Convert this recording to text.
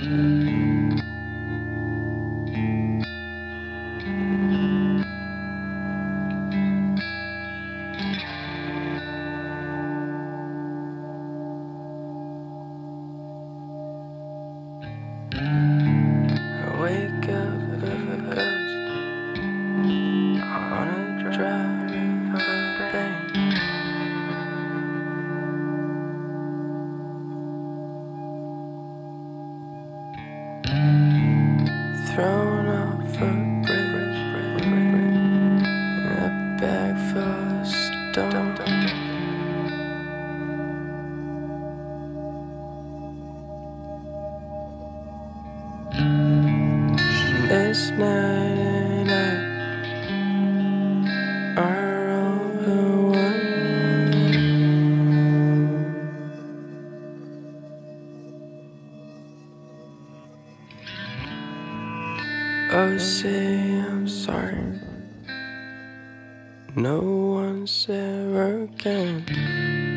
Mm-hmm. control. say I'm sorry. No one's ever can.